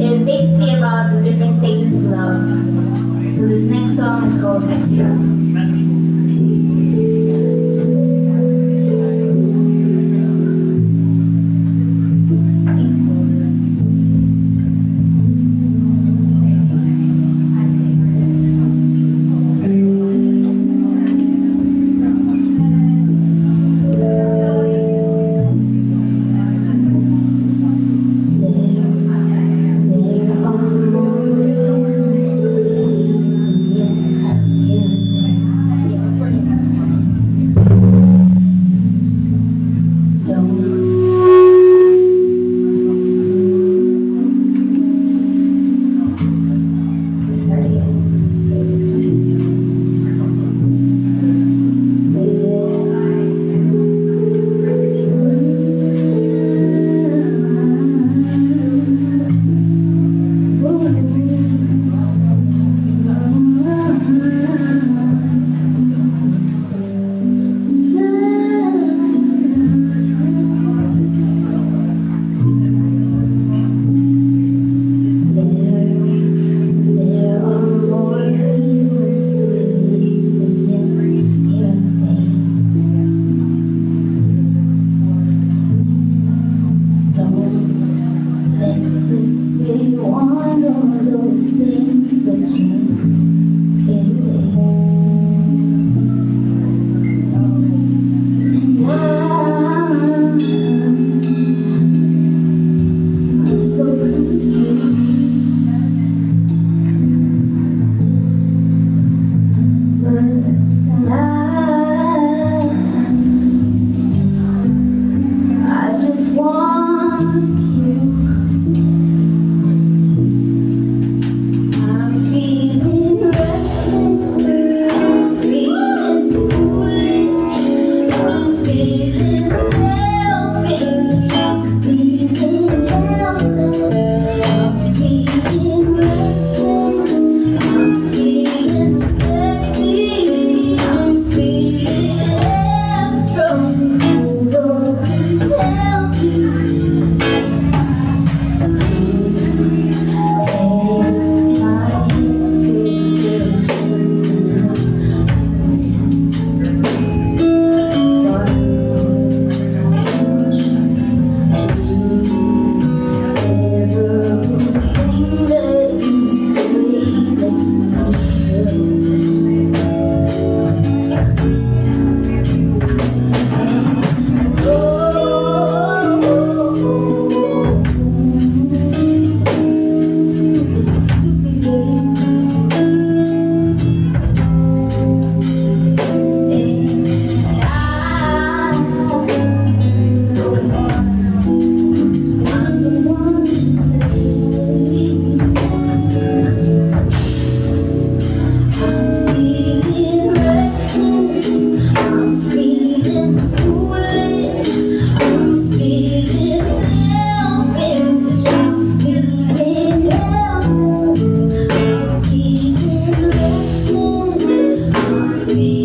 is basically about the different stages of love. So this next song is called Xxtra. one of those things that just free.